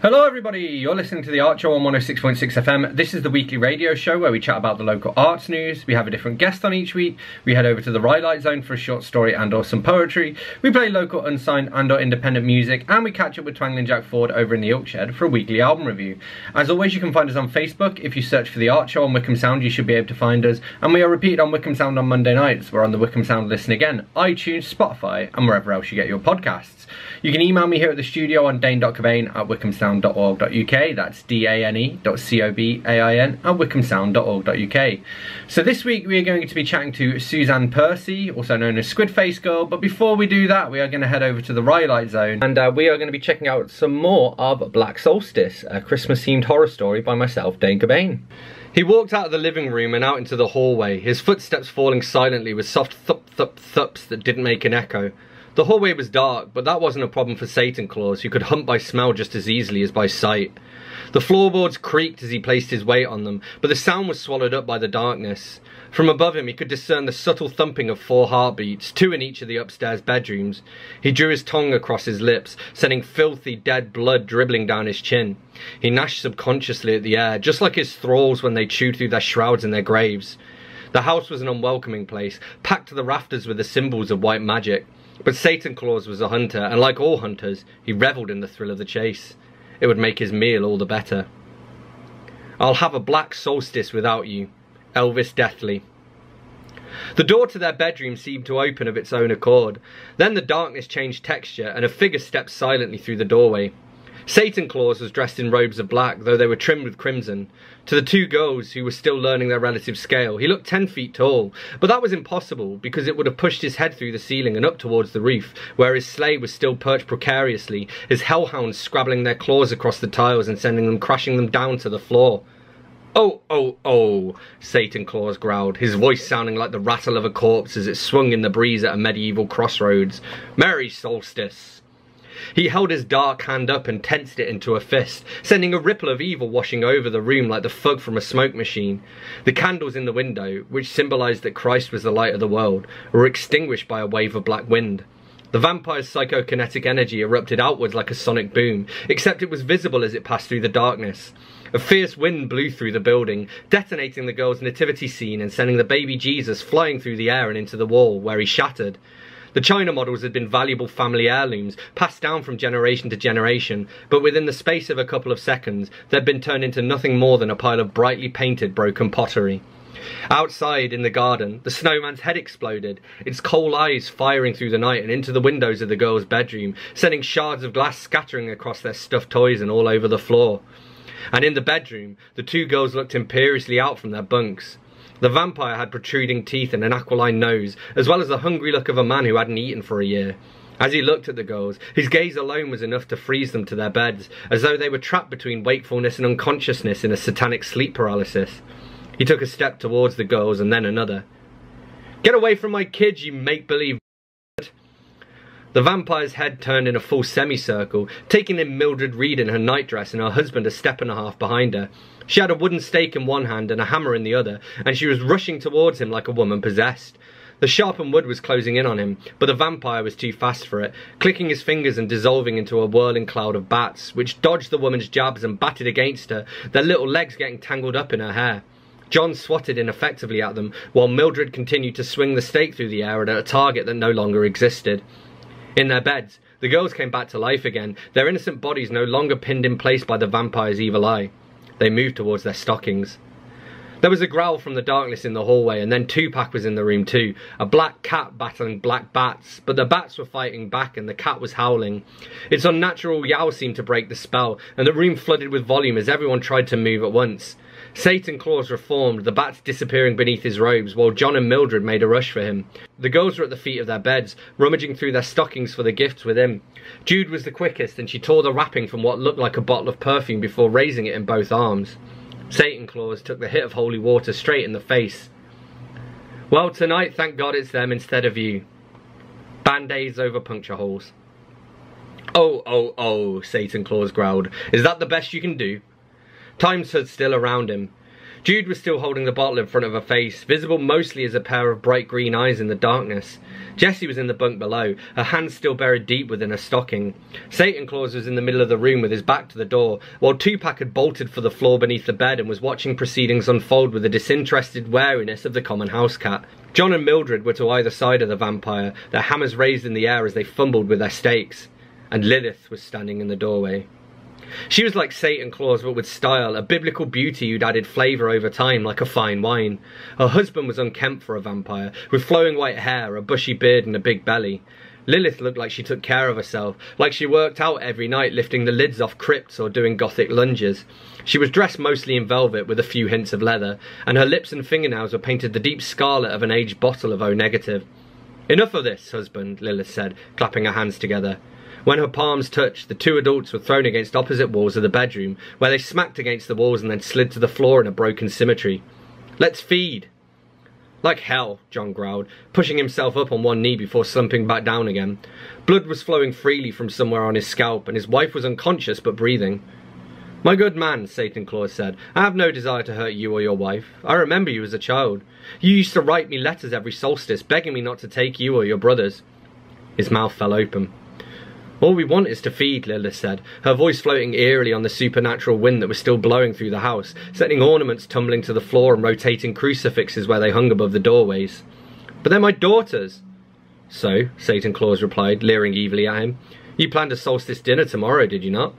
Hello everybody, you're listening to the Arts Show on 106.6 FM. This is the weekly radio show where we chat about the local arts news. We have a different guest on each week. We head over to the Rhyolite Zone for a short story and or some poetry. We play local unsigned and or independent music and we catch up with Twangling Jack Ford over in the Ilkshed for a weekly album review. As always, you can find us on Facebook. If you search for the Arts Show on Wycombe Sound, you should be able to find us. And we are repeated on Wycombe Sound on Monday nights. We're on the Wycombe Sound Listen Again, iTunes, Spotify and wherever else you get your podcasts. You can email me here at the studio on dane.cobain at wycombesound.org.uk. That's D-A-N-E dot C-O-B-A-I-N at wycombesound.org.uk. So this week we are going to be chatting to Suzanne Percy, also known as Squid Face Girl. But before we do that, we are going to head over to the Rhyolite Zone. And uh, we are going to be checking out some more of Black Solstice, a Christmas-themed horror story by myself, Dane Cobain. He walked out of the living room and out into the hallway, his footsteps falling silently with soft thup-thup-thups that didn't make an echo. The hallway was dark, but that wasn't a problem for Satan Claus, who could hunt by smell just as easily as by sight. The floorboards creaked as he placed his weight on them, but the sound was swallowed up by the darkness. From above him he could discern the subtle thumping of four heartbeats, two in each of the upstairs bedrooms. He drew his tongue across his lips, sending filthy dead blood dribbling down his chin. He gnashed subconsciously at the air, just like his thralls when they chewed through their shrouds in their graves. The house was an unwelcoming place, packed to the rafters with the symbols of white magic. But Satan Claus was a hunter, and like all hunters, he revelled in the thrill of the chase. It would make his meal all the better. I'll have a black solstice without you. Elvis Deathly. The door to their bedroom seemed to open of its own accord. Then the darkness changed texture, and a figure stepped silently through the doorway. Satan Claus was dressed in robes of black, though they were trimmed with crimson. To the two girls, who were still learning their relative scale, he looked ten feet tall, but that was impossible, because it would have pushed his head through the ceiling and up towards the roof, where his sleigh was still perched precariously, his hellhounds scrabbling their claws across the tiles and sending them crashing them down to the floor. Oh, oh, oh, Satan Claus growled, his voice sounding like the rattle of a corpse as it swung in the breeze at a medieval crossroads. Merry solstice! He held his dark hand up and tensed it into a fist, sending a ripple of evil washing over the room like the fog from a smoke machine. The candles in the window, which symbolized that Christ was the light of the world, were extinguished by a wave of black wind. The vampire's psychokinetic energy erupted outwards like a sonic boom, except it was visible as it passed through the darkness. A fierce wind blew through the building, detonating the girl's nativity scene and sending the baby Jesus flying through the air and into the wall, where he shattered. The China models had been valuable family heirlooms, passed down from generation to generation, but within the space of a couple of seconds, they'd been turned into nothing more than a pile of brightly painted broken pottery. Outside, in the garden, the snowman's head exploded, its coal eyes firing through the night and into the windows of the girl's bedroom, sending shards of glass scattering across their stuffed toys and all over the floor. And in the bedroom, the two girls looked imperiously out from their bunks. The vampire had protruding teeth and an aquiline nose, as well as the hungry look of a man who hadn't eaten for a year. As he looked at the girls, his gaze alone was enough to freeze them to their beds, as though they were trapped between wakefulness and unconsciousness in a satanic sleep paralysis. He took a step towards the girls and then another. Get away from my kids, you make-believe the vampire's head turned in a full semicircle, taking in Mildred Reed in her nightdress and her husband a step and a half behind her. She had a wooden stake in one hand and a hammer in the other, and she was rushing towards him like a woman possessed. The sharpened wood was closing in on him, but the vampire was too fast for it, clicking his fingers and dissolving into a whirling cloud of bats, which dodged the woman's jabs and batted against her, their little legs getting tangled up in her hair. John swatted ineffectively at them, while Mildred continued to swing the stake through the air at a target that no longer existed. In their beds, the girls came back to life again, their innocent bodies no longer pinned in place by the vampire's evil eye. They moved towards their stockings. There was a growl from the darkness in the hallway, and then Tupac was in the room too. A black cat battling black bats, but the bats were fighting back and the cat was howling. Its unnatural yowl seemed to break the spell, and the room flooded with volume as everyone tried to move at once. Satan Claus reformed, the bats disappearing beneath his robes, while John and Mildred made a rush for him. The girls were at the feet of their beds, rummaging through their stockings for the gifts within. Jude was the quickest, and she tore the wrapping from what looked like a bottle of perfume before raising it in both arms. Satan Claus took the hit of holy water straight in the face. Well, tonight, thank God it's them instead of you. Band-aids over puncture holes. Oh, oh, oh, Satan Claus growled. Is that the best you can do? Time stood still around him. Jude was still holding the bottle in front of her face, visible mostly as a pair of bright green eyes in the darkness. Jessie was in the bunk below, her hands still buried deep within her stocking. Satan Claus was in the middle of the room with his back to the door, while Tupac had bolted for the floor beneath the bed and was watching proceedings unfold with the disinterested wariness of the common house cat. John and Mildred were to either side of the vampire, their hammers raised in the air as they fumbled with their stakes. And Lilith was standing in the doorway. She was like Satan Claus, but with style, a biblical beauty who'd added flavour over time like a fine wine. Her husband was unkempt for a vampire, with flowing white hair, a bushy beard and a big belly. Lilith looked like she took care of herself, like she worked out every night lifting the lids off crypts or doing gothic lunges. She was dressed mostly in velvet with a few hints of leather, and her lips and fingernails were painted the deep scarlet of an aged bottle of O negative. Enough of this, husband, Lilith said, clapping her hands together. When her palms touched, the two adults were thrown against opposite walls of the bedroom, where they smacked against the walls and then slid to the floor in a broken symmetry. Let's feed. Like hell, John growled, pushing himself up on one knee before slumping back down again. Blood was flowing freely from somewhere on his scalp, and his wife was unconscious but breathing. My good man, Satan Claus said, I have no desire to hurt you or your wife. I remember you as a child. You used to write me letters every solstice, begging me not to take you or your brothers. His mouth fell open. All we want is to feed, Lilith said, her voice floating eerily on the supernatural wind that was still blowing through the house, setting ornaments tumbling to the floor and rotating crucifixes where they hung above the doorways. But they're my daughters. So, Satan Claus replied, leering evilly at him. You planned a solstice dinner tomorrow, did you not?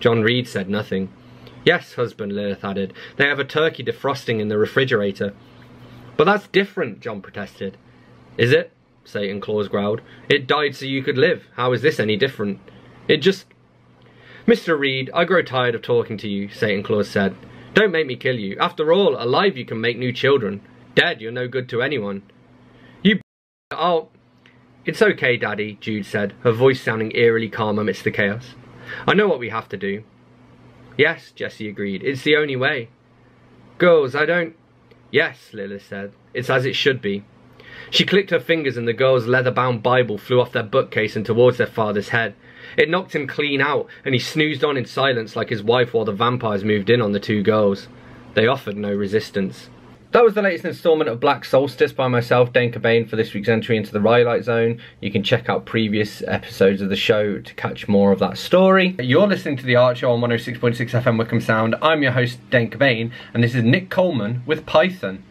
John Reed said nothing. Yes, husband, Lilith added. They have a turkey defrosting in the refrigerator. But that's different, John protested. Is it? Satan Claus growled. It died so you could live. How is this any different? It just... Mr. Reed, I grow tired of talking to you, Satan Claus said. Don't make me kill you. After all, alive you can make new children. Dead, you're no good to anyone. You I'll... It's okay, Daddy, Jude said, her voice sounding eerily calm amidst the chaos. I know what we have to do. Yes, Jessie agreed. It's the only way. Girls, I don't... Yes, Lilith said. It's as it should be. She clicked her fingers and the girl's leather-bound Bible flew off their bookcase and towards their father's head. It knocked him clean out, and he snoozed on in silence like his wife while the vampires moved in on the two girls. They offered no resistance. That was the latest instalment of Black Solstice by myself, Dane Cobain, for this week's entry into the Rhyolite Zone. You can check out previous episodes of the show to catch more of that story. You're listening to The Arts Show on 106.6 FM Wycombe Sound. I'm your host, Dane Cobain, and this is Nick Coleman with Python.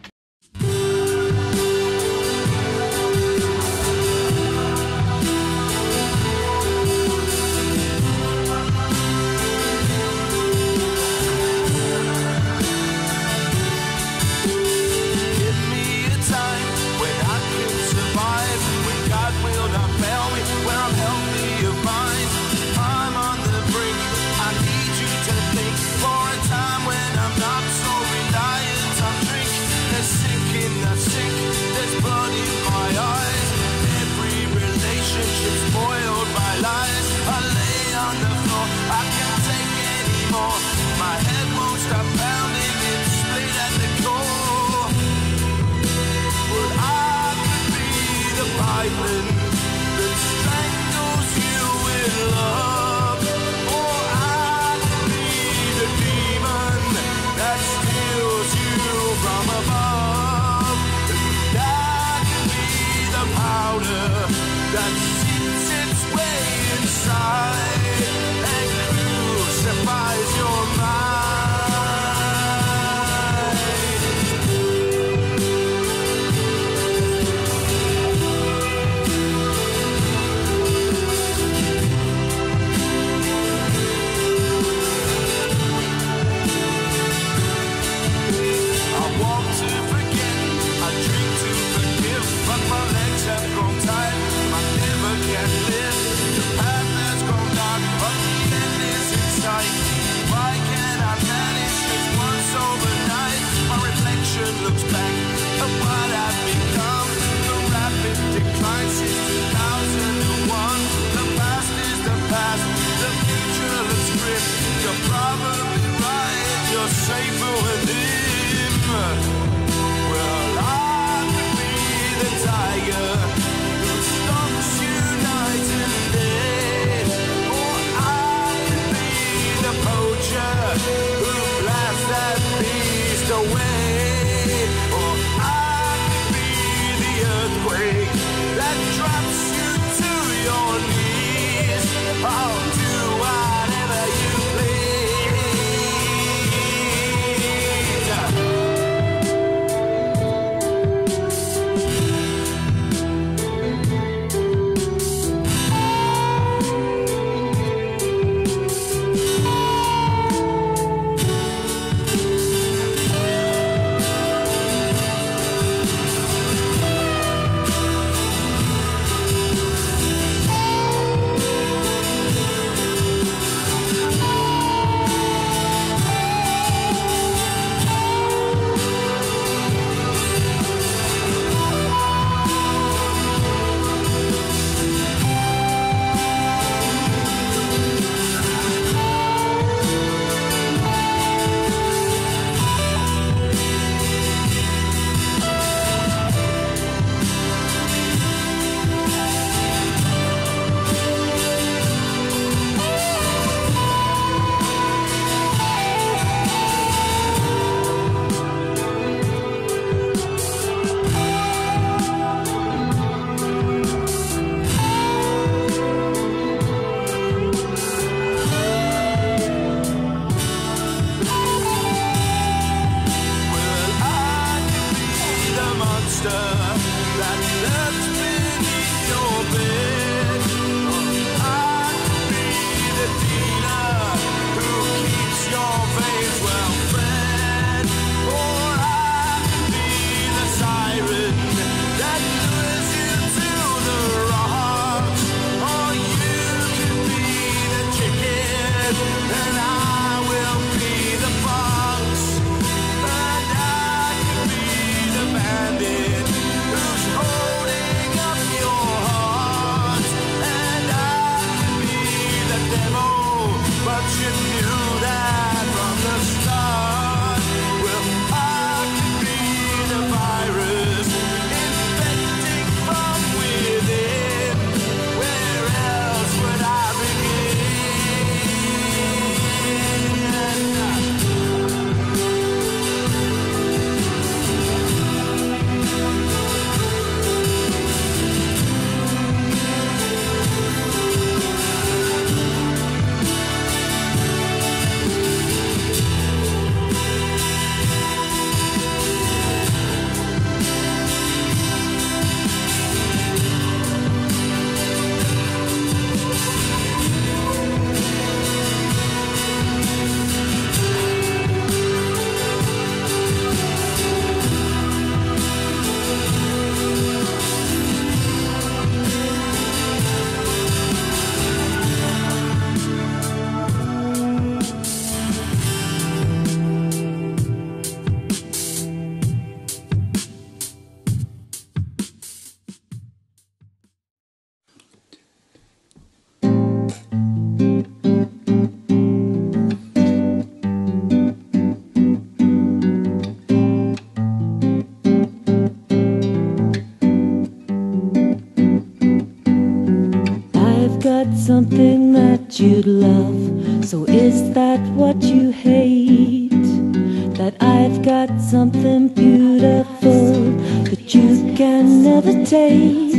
Never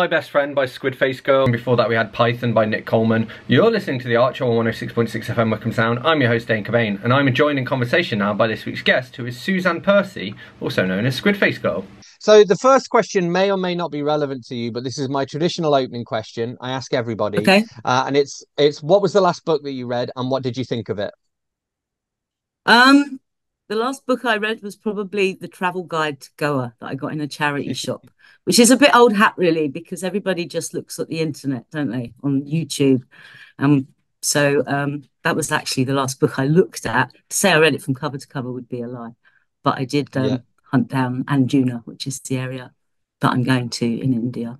My Best Friend by Squid Face Girl. And before that, we had Python by Nick Coleman. You're listening to the Arts Show on 106.6 FM Wycombe Sound. I'm your host, Dane Cobain, and I'm joined in conversation now by this week's guest, who is Suzanne Percy, also known as Squid Face Girl. So the first question may or may not be relevant to you, but this is my traditional opening question. I ask everybody, okay, uh, and it's it's what was the last book that you read, and what did you think of it? Um, the last book I read was probably the Travel Guide to Goa that I got in a charity shop, which is a bit old hat really, because everybody just looks at the internet, don't they, on YouTube. Um, so um, that was actually the last book I looked at. To say I read it from cover to cover would be a lie, but I did um, yeah hunt down Anjuna, which is the area that I'm going to in India.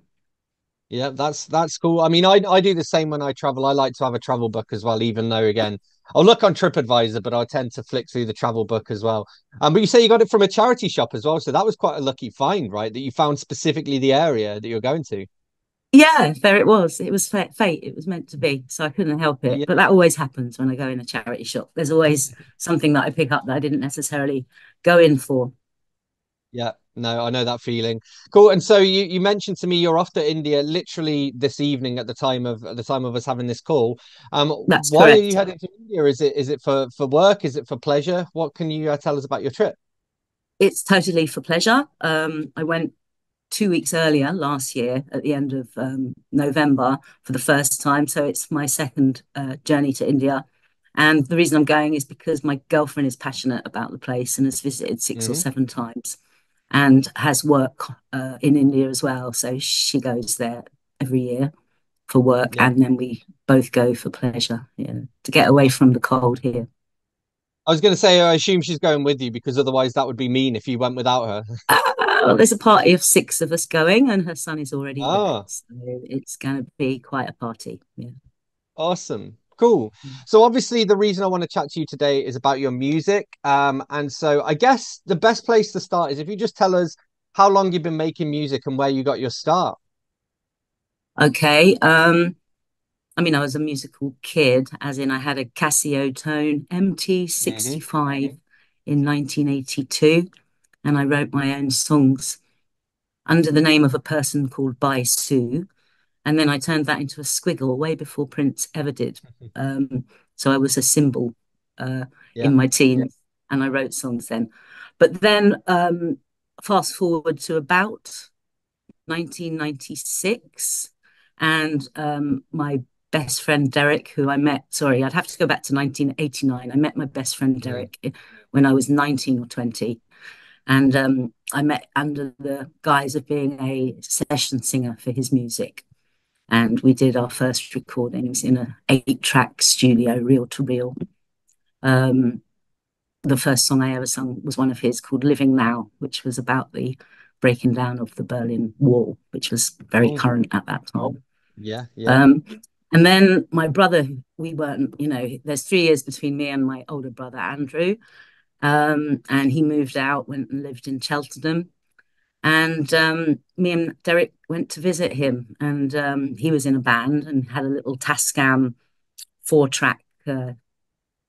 Yeah, that's that's cool. I mean, I I do the same when I travel. I like to have a travel book as well, even though again, I'll look on TripAdvisor, but I tend to flick through the travel book as well. Um, but you say you got it from a charity shop as well, so that was quite a lucky find, right? That you found specifically the area that you're going to. Yeah, there it was. It was fate. It was meant to be. So I couldn't help it. Yeah. But that always happens when I go in a charity shop. There's always something that I pick up that I didn't necessarily go in for. Yeah, no, I know that feeling. Cool. And so you, you mentioned to me you're off to India literally this evening at the time of at the time of us having this call. Um, That's why correct. are you heading to India? Is it is it for for work? Is it for pleasure? What can you uh, tell us about your trip? It's totally for pleasure. Um, I went two weeks earlier last year at the end of um, November for the first time. So it's my second uh, journey to India. And the reason I'm going is because my girlfriend is passionate about the place and has visited 6 mm-hmm. or seven times and has work uh, in India as well. So she goes there every year for work, yeah. and then we both go for pleasure, yeah, to get away from the cold here. I was going to say, I assume she's going with you because otherwise that would be mean if you went without her. uh, well, there's a party of six of us going, and her son is already ah. there, so it's going to be quite a party. Yeah. Awesome. Cool. Mm. So obviously the reason I want to chat to you today is about your music. Um, and so I guess the best place to start is if you just tell us how long you've been making music and where you got your start. Okay. Um, I mean, I was a musical kid, as in I had a Casiotone MT65 mm-hmm. in 1982, and I wrote my own songs under the name of a person called Bai Sue and then I turned that into a squiggle way before Prince ever did. Um, so I was a symbol uh, yeah. in my teens, and I wrote songs then. But then, um, fast forward to about 1996, and um, my best friend Derek, who I met, sorry, I'd have to go back to 1989. I met my best friend Derek when I was 19 or 20. And um, I met under the guise of being a session singer for his music and we did our first recordings in a eight track studio reel to reel. Um, the first song i ever sung was one of his called living now which was about the breaking down of the berlin wall which was very oh. current at that time. Yeah, yeah. Um, and then my brother we weren't you know there's three years between me and my older brother andrew. Um, and he moved out went and lived in cheltenham and um, me and Derek went to visit him, and um, he was in a band and had a little Tascam four track uh,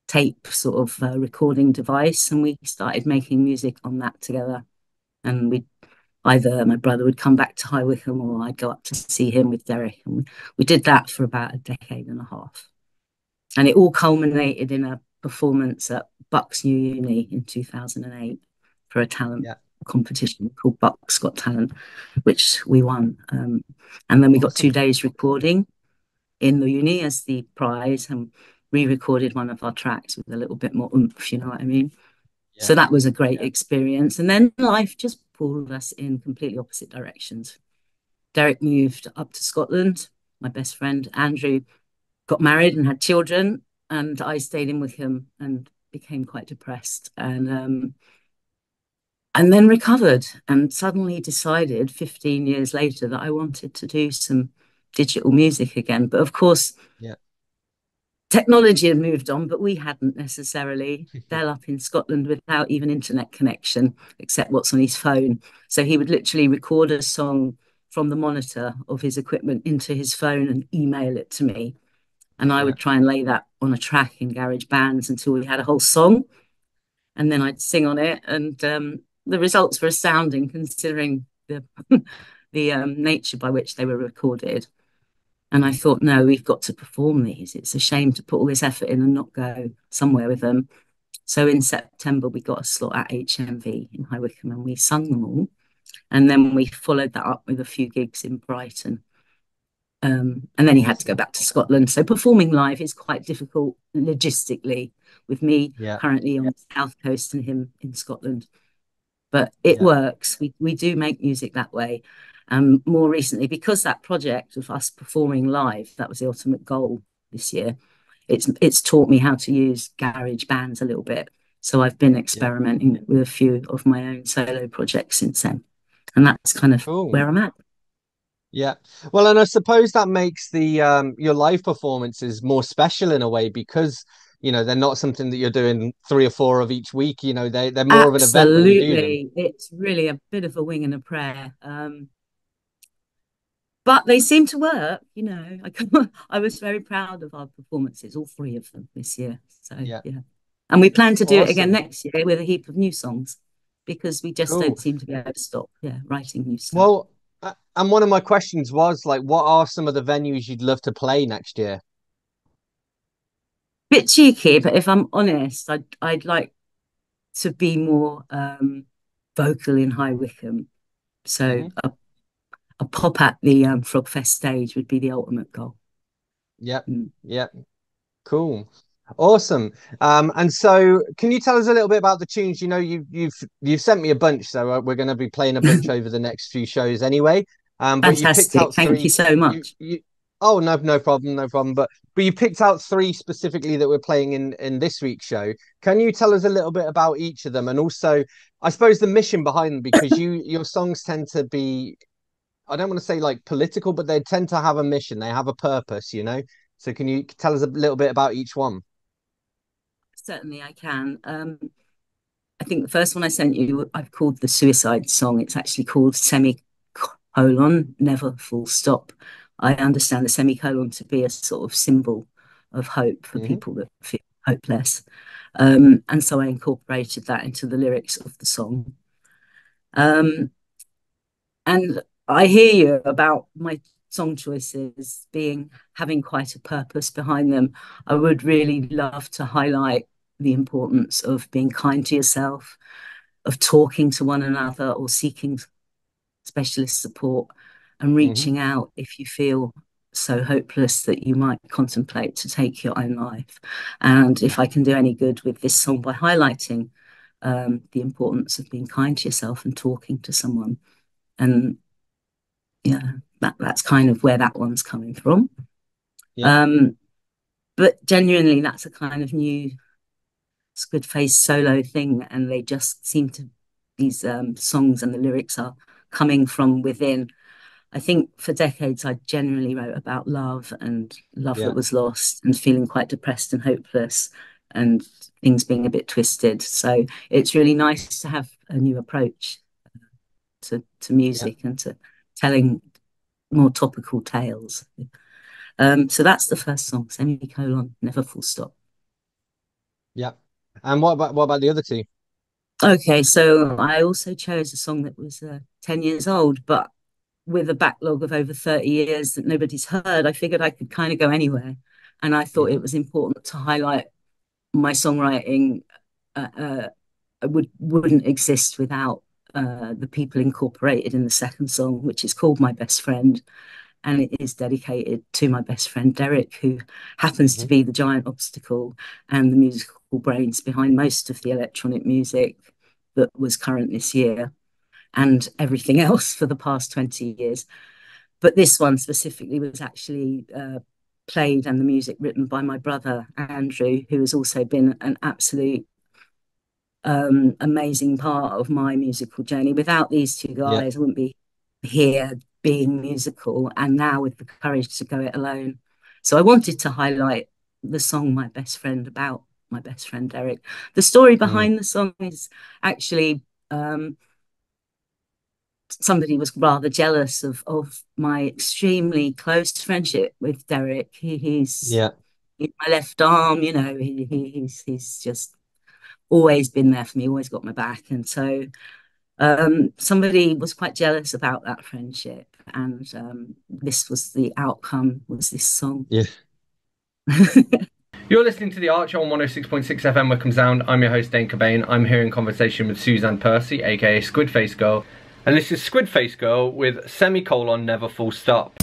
tape sort of uh, recording device. And we started making music on that together. And we either my brother would come back to High Wycombe or I'd go up to see him with Derek. And we, did that for about a decade and a half. And it all culminated in a performance at Bucks New Uni in 2008 for a talent yeah competition called Bucks Got Talent, which we won. Um, and then we got two days recording in the uni as the prize and re-recorded one of our tracks with a little bit more oomph, you know what I mean? Yeah. So that was a great yeah. experience. And then life just pulled us in completely opposite directions. Derek moved up to Scotland. My best friend Andrew got married and had children, and I stayed in with him and became quite depressed. And um, and then recovered and suddenly decided 15 years later that I wanted to do some digital music again. But of course, yeah. technology had moved on, but we hadn't necessarily. Dell up in Scotland without even internet connection, except what's on his phone. So he would literally record a song from the monitor of his equipment into his phone and email it to me. And I would try and lay that on a track in garage bands until we had a whole song. And then I'd sing on it. And um, the results were astounding considering the the um, nature by which they were recorded. And I thought, no, we've got to perform these. It's a shame to put all this effort in and not go somewhere with them. So in September, we got a slot at HMV in High Wycombe and we sung them all. And then we followed that up with a few gigs in Brighton. Um, and then he had to go back to Scotland. So performing live is quite difficult logistically with me yeah. currently on the south coast and him in Scotland. But it yeah. works. We we do make music that way. Um, more recently, because that project of us performing live, that was the ultimate goal this year. It's it's taught me how to use garage bands a little bit. So I've been experimenting yeah. with a few of my own solo projects since then, and that's kind of cool. where I'm at. Yeah. Well, and I suppose that makes the um your live performances more special in a way because you know they're not something that you're doing three or four of each week. You know they they're more Absolutely. of an event. Absolutely, it's really a bit of a wing and a prayer. Um, but they seem to work. You know, I I was very proud of our performances, all three of them this year. So yeah, yeah. and we plan to do awesome. it again next year with a heap of new songs because we just cool. don't seem to be able to stop. Yeah, writing new stuff. Well and one of my questions was like, what are some of the venues you'd love to play next year? Bit cheeky, but if I'm honest, I'd I'd like to be more um, vocal in High Wycombe. So mm-hmm. a, a pop at the um, Frogfest stage would be the ultimate goal. Yep. Mm. Yep. Cool. Awesome. Um, and so, can you tell us a little bit about the tunes? You know, you, you've you've sent me a bunch, so uh, we're going to be playing a bunch over the next few shows anyway. Um, Fantastic. You Thank three, you so much. You, you, oh no, no problem, no problem. But but you picked out three specifically that we're playing in in this week's show. Can you tell us a little bit about each of them, and also, I suppose the mission behind them, because you your songs tend to be, I don't want to say like political, but they tend to have a mission. They have a purpose, you know. So can you tell us a little bit about each one? Certainly, I can. Um, I think the first one I sent you, I've called the suicide song. It's actually called semicolon, never full stop. I understand the semicolon to be a sort of symbol of hope for mm-hmm. people that feel hopeless. Um, and so I incorporated that into the lyrics of the song. Um, and I hear you about my song choices being having quite a purpose behind them. I would really love to highlight the importance of being kind to yourself, of talking to one another or seeking specialist support and mm-hmm. reaching mm-hmm. out if you feel so hopeless that you might contemplate to take your own life. And if I can do any good with this song by highlighting um, the importance of being kind to yourself and talking to someone, and yeah, that that's kind of where that one's coming from. Yeah. Um, but genuinely, that's a kind of new Squid Face solo thing, and they just seem to these um, songs and the lyrics are coming from within. I think for decades I generally wrote about love and love yeah. that was lost and feeling quite depressed and hopeless and things being a bit twisted. So it's really nice to have a new approach to to music yeah. and to telling more topical tales. Um, so that's the first song, semicolon, never full stop. Yeah. And what about what about the other two? Okay, so I also chose a song that was uh, 10 years old, but with a backlog of over 30 years that nobody's heard. I figured I could kind of go anywhere. And I thought it was important to highlight my songwriting uh, uh, would, wouldn't exist without uh, the people incorporated in the second song, which is called My Best Friend. And it is dedicated to my best friend, Derek, who happens mm-hmm. to be the giant obstacle and the musical brains behind most of the electronic music that was current this year and everything else for the past 20 years. But this one specifically was actually uh, played and the music written by my brother, Andrew, who has also been an absolute um, amazing part of my musical journey. Without these two guys, yeah. I wouldn't be here being musical and now with the courage to go it alone. So I wanted to highlight the song My Best Friend about my best friend Derek. The story mm. behind mm. the song is actually um, somebody was rather jealous of of my extremely close friendship with Derek. He, he's yeah he's my left arm, you know. He, he, he's he's just always been there for me, always got my back, and so um, somebody was quite jealous about that friendship, and um, this was the outcome. Was this song? Yeah. You're listening to the Arts Show on 106.6 FM Wycombe Sound. I'm your host Dane Cobain. I'm here in conversation with Suzanne Percy, aka Squidface Girl, and this is Squidface Girl with semicolon never full stop.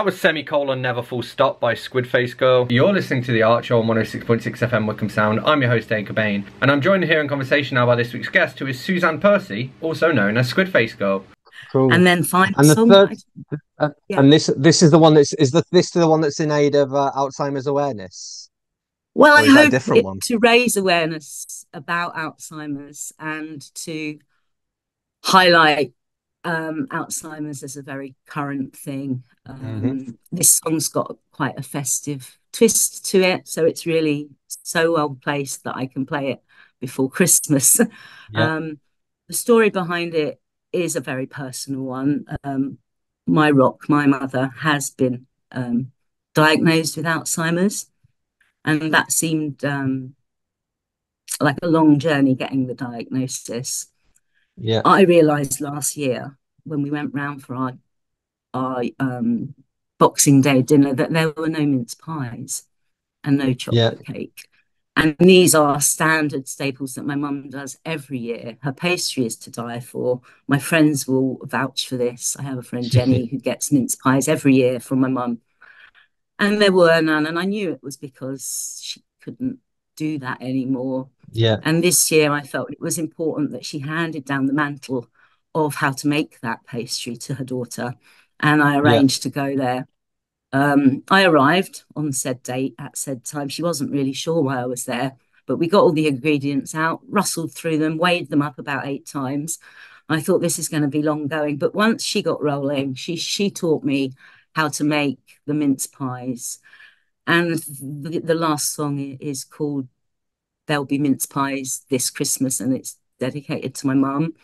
That was Semicolon Never Full Stop by Squidface Girl. You're listening to The Arts Show on 106.6 FM Wycombe Sound. I'm your host, Dane Cobain, and I'm joined here in conversation now by this week's guest, who is Suzanne Percy, also known as Squidface Girl. Cool. And then final And the song. third- Uh, Yeah. And this this is the one that's is the this the one that's in aid of uh, Alzheimer's awareness. Well, I is that a hope different it- one? to raise awareness about Alzheimer's and to highlight um, Alzheimer's as a very current thing. Um, Mm-hmm. This song's got quite a festive twist to it, so it's really so well placed that I can play it before Christmas. Yeah. Um, the story behind it is a very personal one. Um, my rock, my mother, has been um, diagnosed with Alzheimer's, and that seemed um, like a long journey getting the diagnosis. Yeah. I realised last year when we went round for our our um, Boxing Day dinner that there were no mince pies and no chocolate Yeah. cake. And these are standard staples that my mum does every year. Her pastry is to die for. My friends will vouch for this. I have a friend, Jenny, who gets mince pies every year from my mum. And there were none. And I knew it was because she couldn't do that anymore. Yeah. And this year I felt it was important that she handed down the mantle of how to make that pastry to her daughter. And I arranged to go there. Um, I arrived on said date at said time. She wasn't really sure why I was there, but we got all the ingredients out, rustled through them, weighed them up about eight times. I thought this is going to be long going, but once she got rolling, she she taught me how to make the mince pies. And the, the last song is called There'll Be Mince Pies This Christmas, and it's dedicated to my mum.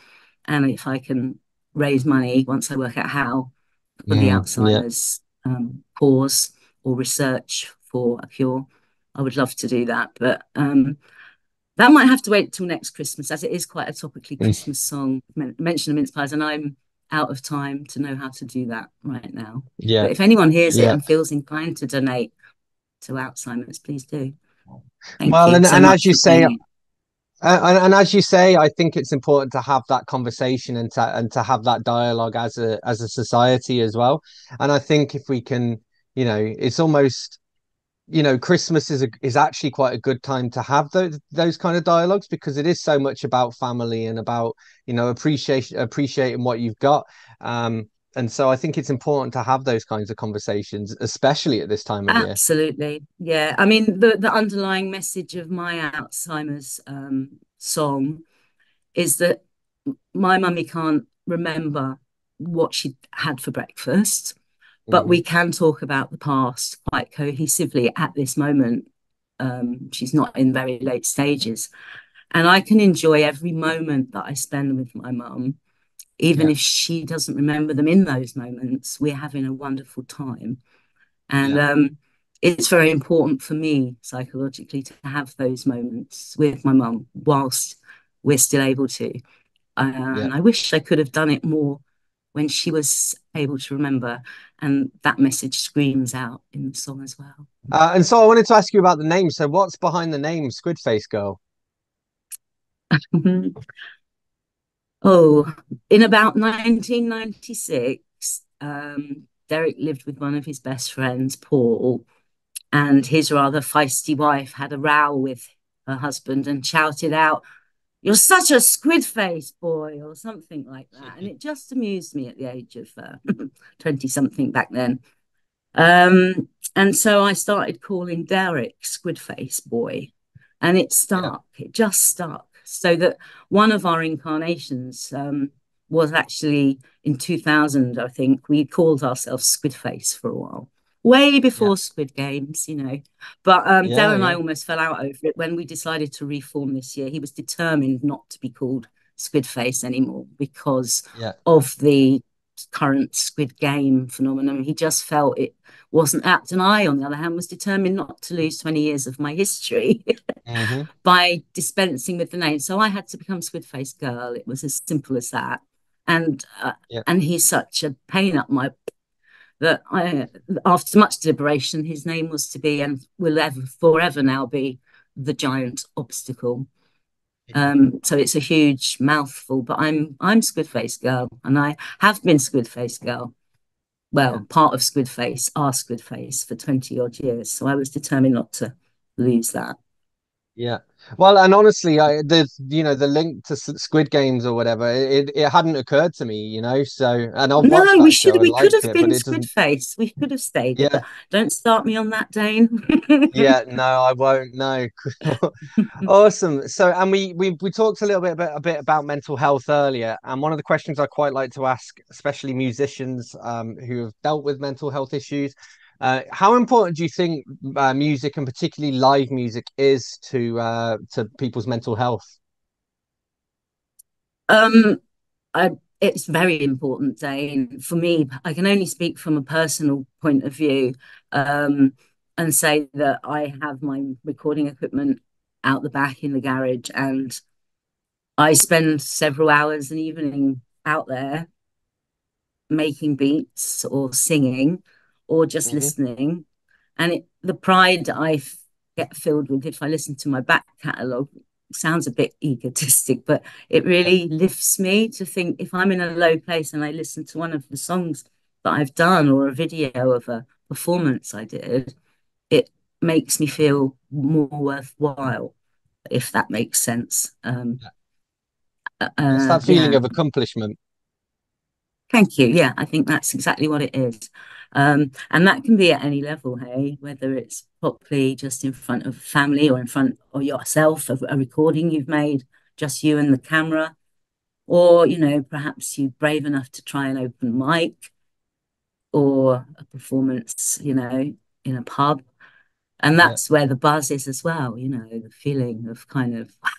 And if I can raise money once I work out how for the Mm, yeah. Um, cause or research for a cure, I would love to do that. But um, that might have to wait till next Christmas, as it is quite a topically Mm. Christmas song. Men- mention the mince pies, and I'm out of time to know how to do that right now. Yeah. But if anyone hears it and feels inclined to donate to Alzheimer's, please do. Thank Well, and- so and as you say. Uh, and, and as you say, I think it's important to have that conversation and to and to have that dialogue as a as a society as well. And I think if we can, you know, it's almost, you know, Christmas is a, is actually quite a good time to have those those kind of dialogues because it is so much about family and about, you know, appreciation appreciating what you've got. Um, and so I think it's important to have those kinds of conversations, especially at this time of year. Absolutely. Yeah. I mean, the, the underlying message of my Alzheimer's um, song is that my mummy can't remember what she had for breakfast, but Mhm. we can talk about the past quite cohesively at this moment. Um, she's not in very late stages. And I can enjoy every moment that I spend with my mum, even Yeah. if she doesn't remember them in those moments. We're having a wonderful time. And Yeah. um, it's very important for me psychologically to have those moments with my mum whilst we're still able to. Uh, And I wish I could have done it more when she was able to remember. And that message screams out in the song as well. Uh, and so I wanted to ask you about the name. So what's behind the name Squid Face Girl? Oh, in about 1996, um, Derek lived with one of his best friends, Paul, and his rather feisty wife had a row with her husband and shouted out, You're such a squid face boy, or something like that. And it just amused me at the age of 20 something back then. Um, and so I started calling Derek Squid Face Boy, and it stuck. It just stuck. So that one of our incarnations um, was actually in 2000, I think. We called ourselves Squid Face for a while, way before Squid Games, you know. But um, Yeah, Darren and I almost fell out over it when we decided to reform this year. He was determined not to be called Squid Face anymore because Yeah. of the current Squid Game phenomenon. He just felt it wasn't apt. And I, on the other hand, was determined not to lose 20 years of my history Mhm. by dispensing with the name. So I had to become Squid Face Girl. It was as simple as that. And uh, Yeah. and he's such a pain up my that I after much deliberation, his name was to be and will ever forever now be the giant obstacle. Um, so it's a huge mouthful, but I'm I'm Squid Face Girl, and I have been Squid Face Girl. Well, part of Squid Face, our Squid Face for 20 odd years. So I was determined not to lose that. Yeah. Well, and honestly, I the you know the link to Squid Games or whatever, it it hadn't occurred to me, you know. So, and I've No, we should we could have it, been Squid doesn't. Face. We could have stayed, Yeah. but don't start me on that, Dane. Yeah. No, I won't. No. Awesome. So, and we we we talked a little bit about a bit about mental health earlier, and one of the questions I quite like to ask, especially musicians um, who have dealt with mental health issues, uh, how important do you think uh, music and particularly live music is to uh, to people's mental health? Um, I, it's very important, Dane. For me, I can only speak from a personal point of view, um, and say that I have my recording equipment out the back in the garage, and I spend several hours an evening out there making beats or singing or just Mhm. listening. And it, the pride I get filled with if I listen to my back catalogue sounds a bit egotistic, but it really lifts me to think if I'm in a low place and I listen to one of the songs that I've done or a video of a performance I did, it makes me feel more worthwhile, if that makes sense. Um, It's uh, that feeling yeah. of accomplishment. Thank you. Yeah, I think that's exactly what it is. Um, and that can be at any level, hey, whether it's properly just in front of family or in front of yourself, a, a recording you've made, just you and the camera, or, you know, perhaps you're brave enough to try an open mic or a performance, you know, in a pub. And Yeah. that's where the buzz is as well, you know, the feeling of kind of, wow,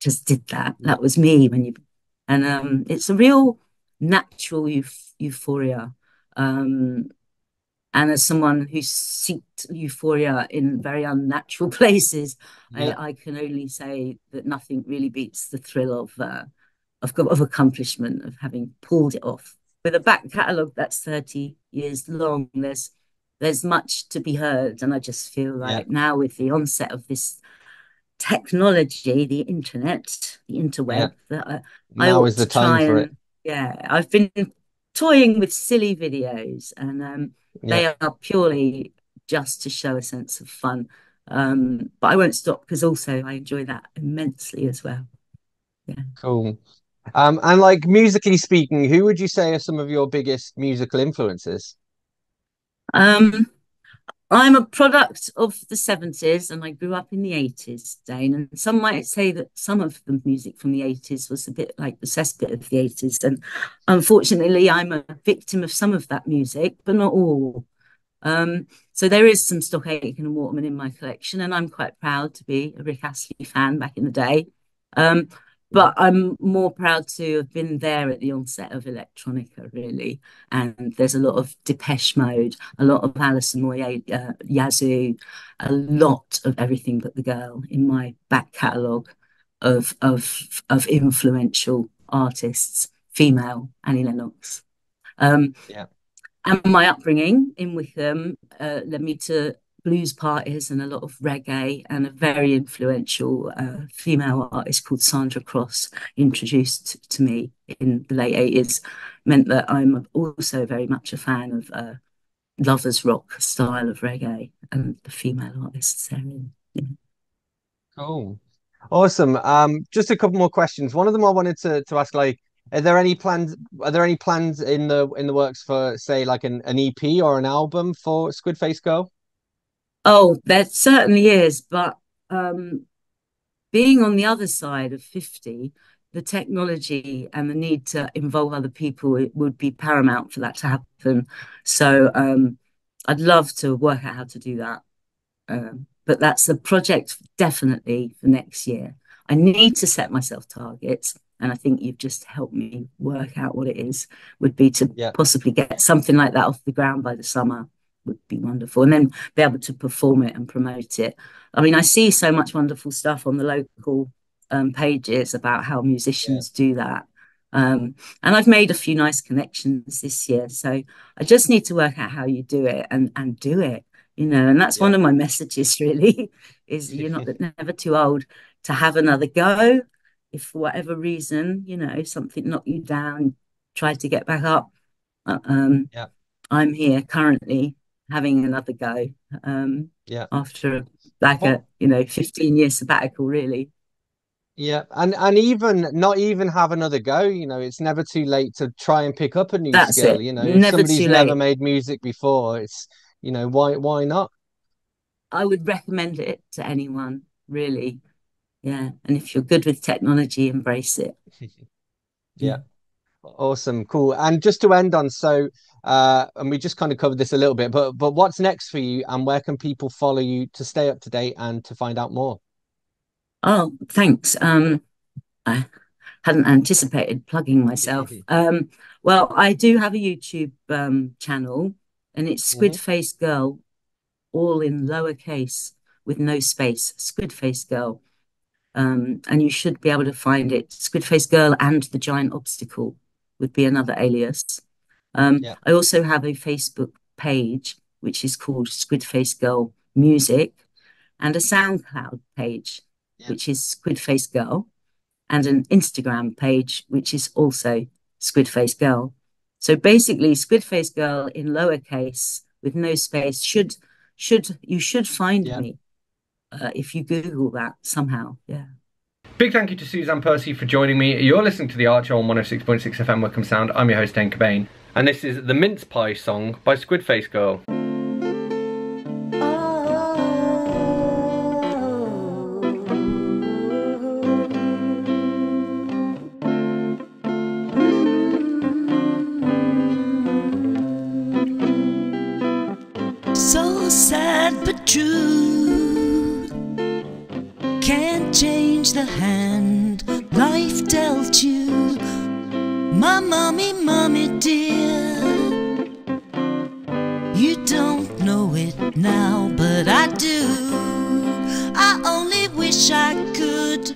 just did that. That was me when you, and um, it's a real natural euph euphoria. Um, and as someone who's seeked euphoria in very unnatural places, Yeah. I, I can only say that nothing really beats the thrill of uh, of, of accomplishment of having pulled it off. With a back catalogue that's 30 years long, there's there's much to be heard. And I just feel Yeah. like now with the onset of this technology, the internet, the Yeah. interweb, that I, I Now ought is the time for it. and yeah, I've been toying with silly videos and um, Yeah. they are purely just to show a sense of fun. Um, but I won't stop because also I enjoy that immensely as well. Yeah. Cool. Um, and like musically speaking, who would you say are some of your biggest musical influences? Um, I'm a product of the 70s and I grew up in the 80s, Dane. And some might say that some of the music from the 80s was a bit like the cesspit of the 80s. And unfortunately, I'm a victim of some of that music, but not all. Um, so there is some Stock Aitken and Waterman in my collection, and I'm quite proud to be a Rick Astley fan back in the day. Um, but I'm more proud to have been there at the onset of electronica, really. And there's a lot of Depeche Mode, a lot of Alison Moyet, uh, Yazoo, a lot of everything but the girl in my back catalogue of of of influential artists, female Annie Lennox. Um, Yeah. and my upbringing in Wycombe uh, led me to blues parties and a lot of reggae, and a very influential uh, female artist called Sandra Cross introduced to me in the late 80s, meant that I'm also very much a fan of uh, lovers rock style of reggae and the female artists therein. Yeah. Cool. Awesome. Um, just a couple more questions. One of them I wanted to to ask, like, are there any plans, are there any plans in the in the works for, say, like an, an EP or an album for Squid Face Girl? Oh, there certainly is, but um, being on the other side of 50, the technology and the need to involve other people it would be paramount for that to happen. So um, I'd love to work out how to do that. Um, but that's a project definitely for next year. I need to set myself targets, and I think you've just helped me work out what it is. Would be to Yeah. possibly get something like that off the ground by the summer would be wonderful, and then be able to perform it and promote it. I mean, I see so much wonderful stuff on the local um, pages about how musicians do that. Um, and I've made a few nice connections this year, so I just need to work out how you do it and and do it you know and that's one of my messages really is you're not never too old to have another go if for whatever reason you know something knocked you down tried to get back up uh, um Yeah. I'm here currently having another go um Yeah. after like a you know 15 year sabbatical really Yeah, and and even not even have another go, you know, it's never too late to try and pick up a new That's skill, it. you know. If Never somebody's never made music before, it's, you know, why why not? I would recommend it to anyone really yeah and if you're good with technology embrace it Yeah. Awesome, cool. And just to end on, so uh, and we just kind of covered this a little bit, but but what's next for you, and where can people follow you to stay up to date and to find out more? Oh, thanks. Um, I hadn't anticipated plugging myself. Um, well, I do have a YouTube um, channel, and it's Squid Mhm. Face Girl, all in lowercase with no space. Squid Face Girl. Um, and you should be able to find it. Squid Face Girl and the Giant Obstacle would be another alias. Um, Yeah. I also have a Facebook page, which is called Squidface Girl Music, and a SoundCloud page, Yeah. which is Squidface Girl, and an Instagram page, which is also Squidface Girl. So basically, Squidface Girl in lowercase with no space should should you should find Yeah. me uh, if you Google that somehow. Yeah. Big thank you to Suzanne Percy for joining me. You're listening to The Arts Show on 106.6 FM Wycombe Sound. I'm your host, Dane Cobain. And this is the Mince Pie song by Squidface Girl. So sad but true. Can't change the hand life dealt you. My mommy, mommy dear. You don't know it now, but I do. I only wish I could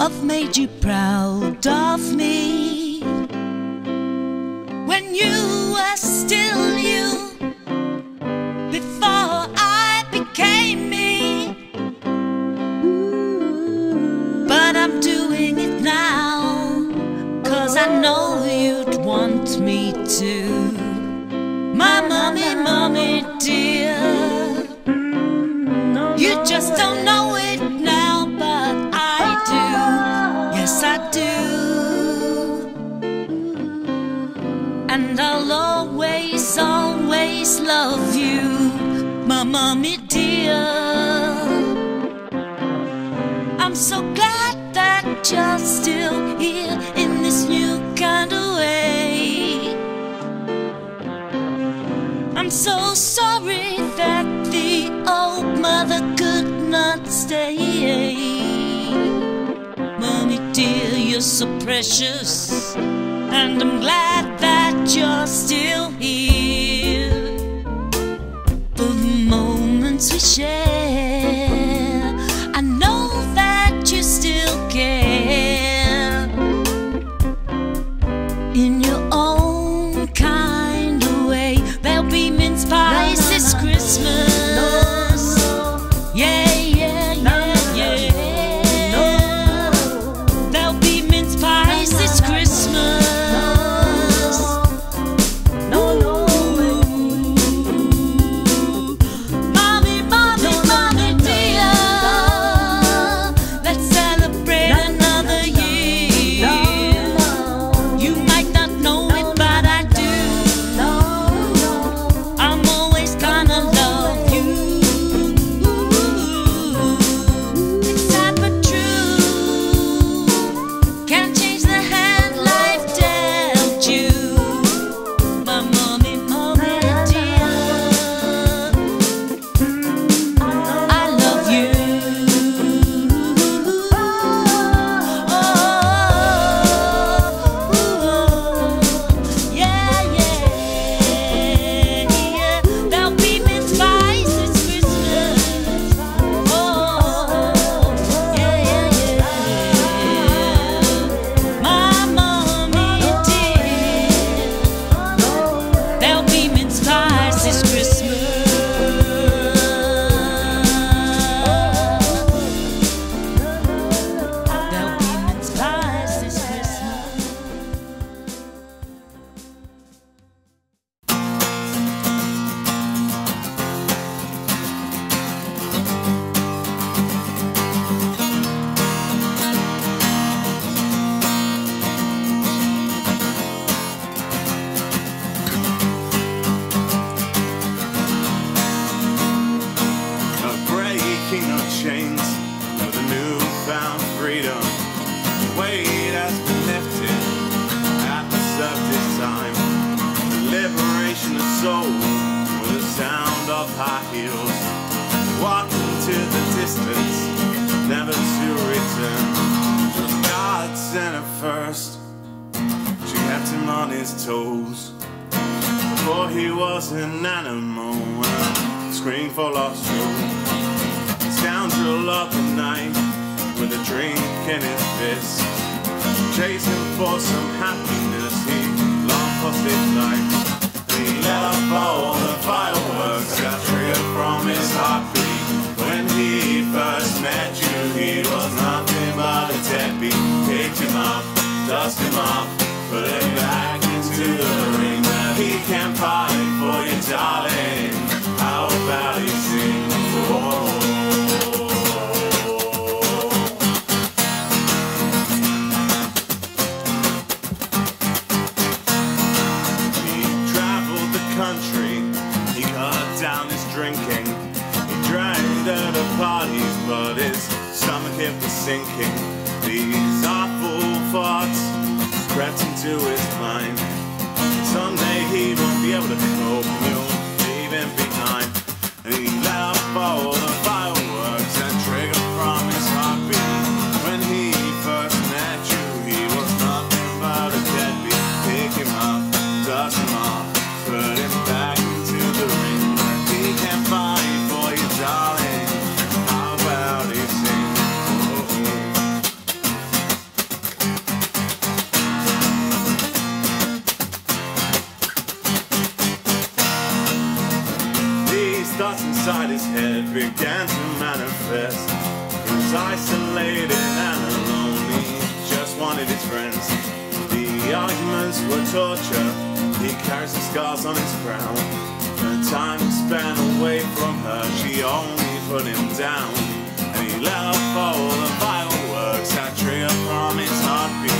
have made you proud of me when you were still you I know you'd want me to. My mommy, mommy, dear. You just don't know it now, but I do. Yes, I do. And I'll always, always love you, my mommy So sorry that the old mother could not stay. Mommy dear, you're so precious. And I'm glad that you're still here. For the moments we share, Weight has been lifted at the surface time. The liberation of soul with the sound of high heels. Walking to the distance, never to return. God sent her first. She kept him on his toes. Before he was an animal, a for lost soul. Scoundrel of the night with a drink in his fist. Chasing for some happiness, he long for his life. he let off all the fireworks that triggered from his heartbeat. When he first met you, he was nothing but a deadbeat. Picked him up, dust him off, put him back into the ring. He can't fight for you, darling. Sinking. These awful thoughts crept into his mind. Someday he won't be able to cope, you'll leave him behind. And he let off thoughts inside his head began to manifest. He was isolated and alone. He just wanted his friends. The arguments were torture. He carries the scars on his brow. The time spent away from her, she only put him down. And he let off all the fireworks that triggered from his heartbeat.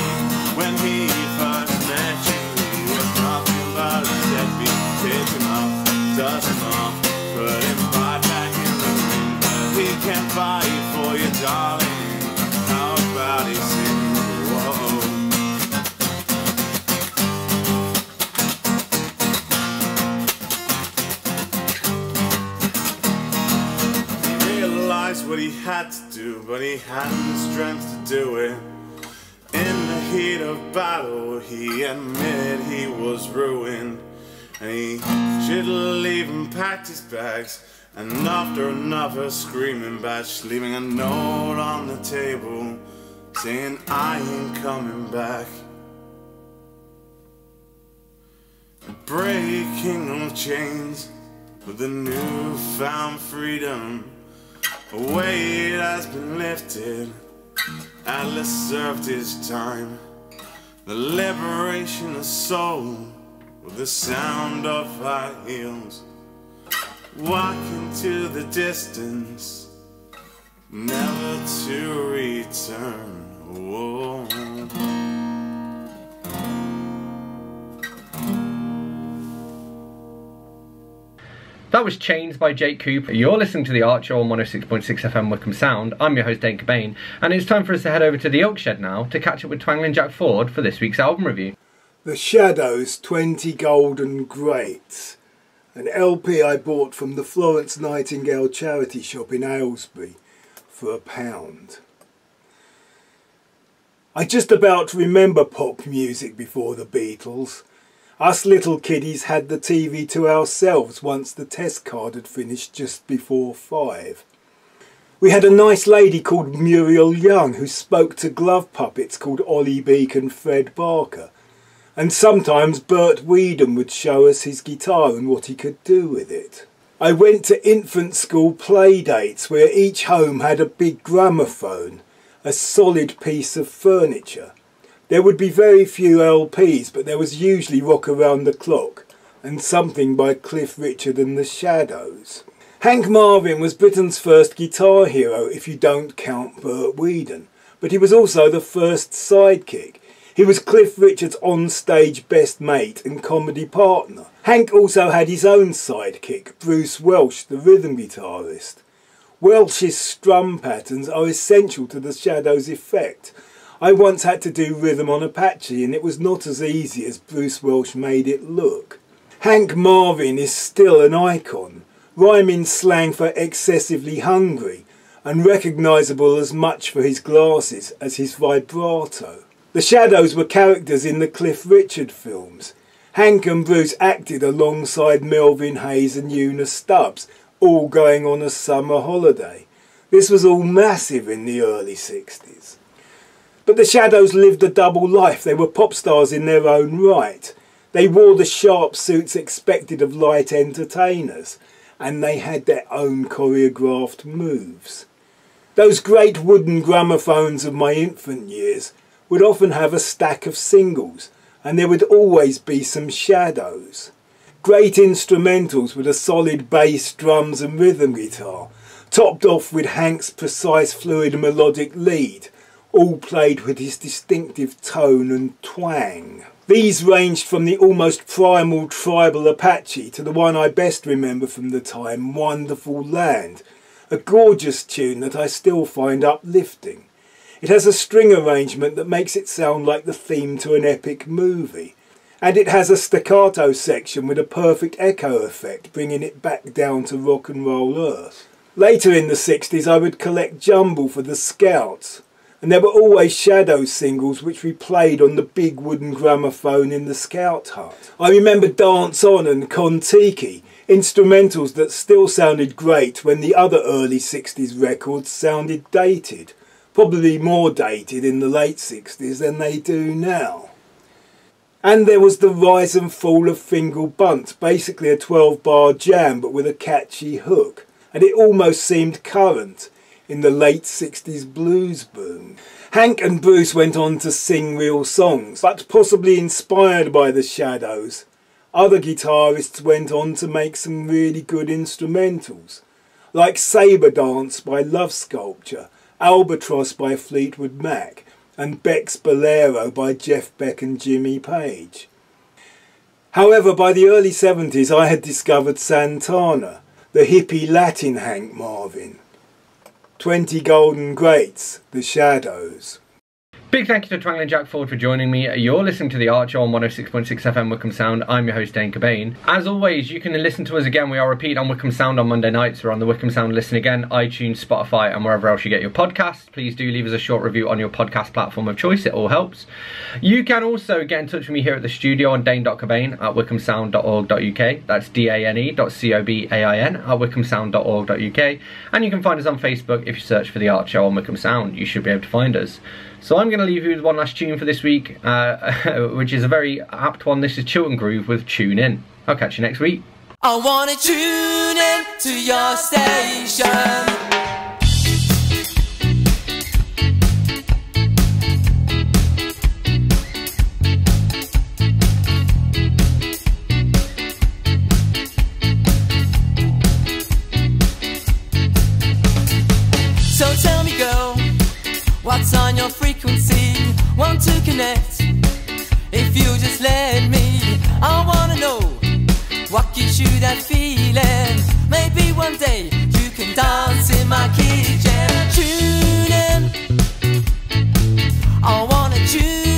When he first met you, he was nothing but a deadbeat. Picked him up, dust him off, put him right back in the ring. He can't fight for you, darling. How about realized what he had to do, but he hadn't the strength to do it. In the heat of battle, he admitted he was ruined. And he should leave and packed his bags. And after another screaming batch, leaving a note on the table saying, I ain't coming back. Breaking of chains with the newfound freedom. A weight has been lifted. Atlas served his time. The liberation of soul with the sound of high heels. Walking to the distance, never to return. That was Chains by Jake Cooper. You're listening to the Arts Show on 106.6 FM Wycombe Sound. I'm your host Dane Cobain, and it's time for us to head over to the Oak Shed now to catch up with Twangling Jack Ford for this week's album review. The Shadows 20 Golden Greats, an LP I bought from the Florence Nightingale charity shop in Aylesbury for a pound. I just about remember pop music before the Beatles. Us little kiddies had the TV to ourselves once the test card had finished just before five. We had a nice lady called Muriel Young who spoke to glove puppets called Ollie Beak and Fred Barker. And sometimes Bert Weedon would show us his guitar and what he could do with it. I went to infant school play dates where each home had a big gramophone, a solid piece of furniture. There would be very few LPs, but there was usually Rock Around the Clock and something by Cliff Richard and the Shadows. Hank Marvin was Britain's first guitar hero if you don't count Bert Weedon, but he was also the first sidekick. He was Cliff Richard's on-stage best mate and comedy partner. Hank also had his own sidekick, Bruce Welch, the rhythm guitarist. Welch's strum patterns are essential to the Shadows effect. I once had to do rhythm on Apache and it was not as easy as Bruce Welch made it look. Hank Marvin is still an icon, rhyming slang for excessively hungry and recognisable as much for his glasses as his vibrato. The Shadows were characters in the Cliff Richard films. Hank and Bruce acted alongside Melvin Hayes and Una Stubbs, all going on a summer holiday. This was all massive in the early 60s. But the Shadows lived a double life. They were pop stars in their own right. They wore the sharp suits expected of light entertainers, and they had their own choreographed moves. Those great wooden gramophones of my infant years would often have a stack of singles, and there would always be some shadows. Great instrumentals with a solid bass, drums, and rhythm guitar, topped off with Hank's precise fluid melodic lead, all played with his distinctive tone and twang. These ranged from the almost primal tribal Apache to the one I best remember from the time, Wonderful Land, a gorgeous tune that I still find uplifting. It has a string arrangement that makes it sound like the theme to an epic movie. And it has a staccato section with a perfect echo effect, bringing it back down to rock and roll earth. Later in the 60s, I would collect jumble for the Scouts, and there were always shadow singles which we played on the big wooden gramophone in the Scout hut. I remember Dance On and Kon-Tiki, instrumentals that still sounded great when the other early 60s records sounded dated, probably more dated in the late 60s than they do now. And there was the rise and fall of Flingel Bunt, basically a 12 bar jam but with a catchy hook, and it almost seemed current in the late 60s blues boom. Hank and Bruce went on to sing real songs, but possibly inspired by the Shadows. Other guitarists went on to make some really good instrumentals, like Sabre Dance by Love Sculpture, Albatross by Fleetwood Mac, and Beck's Bolero by Jeff Beck and Jimmy Page. However, by the early 70s I had discovered Santana, the hippie Latin Hank Marvin. 20 Golden Greats, The Shadows. Big thank you to Twangling Jack Ford for joining me. You're listening to The Arts Show on 106.6 FM Wycombe Sound. I'm your host, Dane Cobain. As always, you can listen to us again. We are repeat on Wycombe Sound on Monday nights. We're on the Wycombe Sound Listen Again, iTunes, Spotify, and wherever else you get your podcasts. Please do leave us a short review on your podcast platform of choice. It all helps. You can also get in touch with me here at the studio on dane.cobain at wycombesound.org.uk. That's D-A-N-E dot C-O-B-A-I-N at wycombesound.org.uk. And you can find us on Facebook if you search for The Arts Show on Wycombe Sound. You should be able to find us. So I'm going to leave you with one last tune for this week, uh, which is a very apt one. This is Chiltern Groove with Tune In. I'll catch you next week. I wanna tune in to your station. So tell me, girl, what's on your frequency? Want to connect? If you just let me, I wanna know what gives you that feeling. Maybe one day you can dance in my kitchen. Tune in, I wanna tune